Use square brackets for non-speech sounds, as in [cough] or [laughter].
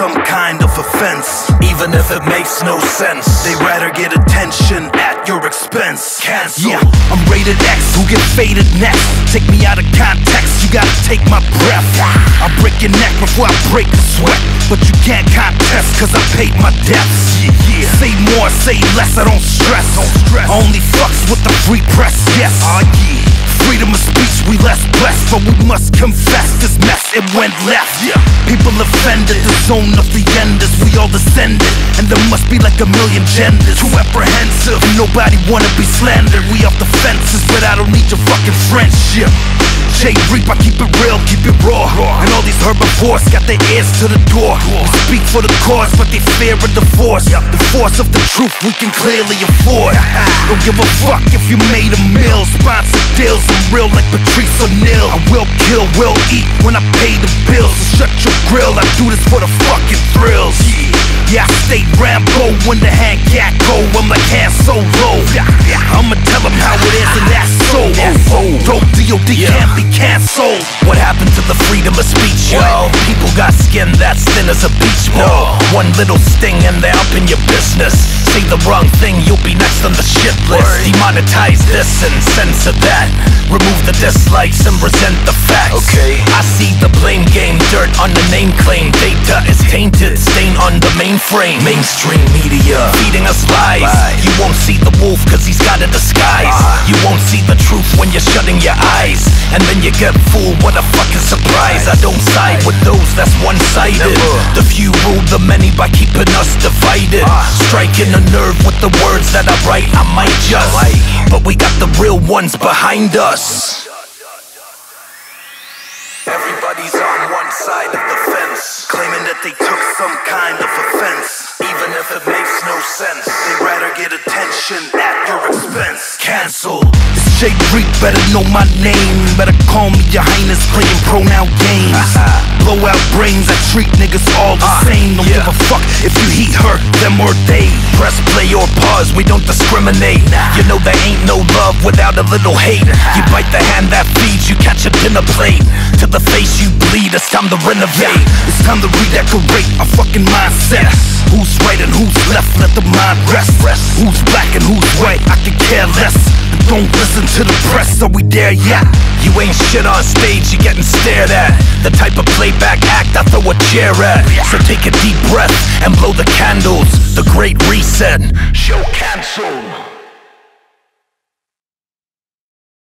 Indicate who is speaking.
Speaker 1: some kind of offense.
Speaker 2: Even if it makes no sense.
Speaker 1: They rather get attention at your expense.
Speaker 2: Cancel.
Speaker 1: Yeah, I'm rated X, who get faded next? Take me out of context, you gotta take my breath. I'll break your neck before I break a sweat. But you can't contest, cause I paid my debts. Yeah, yeah. Say more, say less, I don't stress. Don't stress. I only fucks with the free press, yes. Oh, yeah. Freedom of speech, we less blessed, but we must confess this mess, it went left. Yeah. People offended, the zone of the enders, we all descended, and there must be like a million genders. Too apprehensive, nobody wanna be slandered. We off the fences, but I don't need your fucking friendship. J Reap, I keep it real, keep it raw. And all these herbivores got their ears to the door. Speak for the cause, but they fear a divorce. The force of the truth we can clearly afford. Don't give a fuck if you made a meal. Sponsor deals, I'm real like Patrice O'Neal. I will kill, will eat when I pay the bills. So shut your grill, I do this for the fucking thrills. Yeah, I stay Rambo when the hand cat go. I'm like Han Solo. I'ma tell them how it is, and that's so. Oh, oh, dope DOD can't be canceled.
Speaker 2: What happened to the freedom of speech, yo? People got skin that's thin as a beach ball. One little sting and they're up in your business. Say the wrong thing, you'll be the shit list. Demonetize this and censor that. Remove the dislikes and resent the facts.
Speaker 3: Okay.
Speaker 2: I see the blame game, dirt on the name claim. Data is tainted, stain on the mainframe. Mainstream media feeding us lies.
Speaker 3: Lies.
Speaker 2: You won't see the wolf cause he's got a disguise.
Speaker 3: Uh-huh.
Speaker 2: You won't see the truth when you're shutting your eyes. And then you get fooled, what a fucking surprise. I don't side with those that's one
Speaker 3: Never.
Speaker 2: The few rule the many by keeping us divided.
Speaker 3: Ah.
Speaker 2: Striking a nerve with the words that I write, I might just. But we got the real ones behind us.
Speaker 1: Everybody's on one side of the fence, claiming that they took some kind of offense.
Speaker 2: Even if it makes no sense.
Speaker 1: They'd rather get attention at your expense. Cancel. It's J Reap, better know my name. Better call me your highness, playing pronoun games. [laughs] Brains, I treat niggas all the
Speaker 2: Ah,
Speaker 1: same. Don't
Speaker 2: yeah.
Speaker 1: give a fuck if you heat hurt them or they.
Speaker 2: Press play or pause, we don't discriminate. You know there ain't no love without a little hate. You bite the hand that feeds, you catch a dinner plate. To the face you bleed, it's time to renovate.
Speaker 1: It's time to redecorate our fucking mindset. Who's right and who's left? Let the mind rest. Who's black and who's white? I can care less. Don't listen to the press. Are we there yet?
Speaker 2: You ain't shit on stage, you getting stared at. The type of playback act I throw a chair at. So take a deep breath and blow the candles. The great reset. Show cancelled.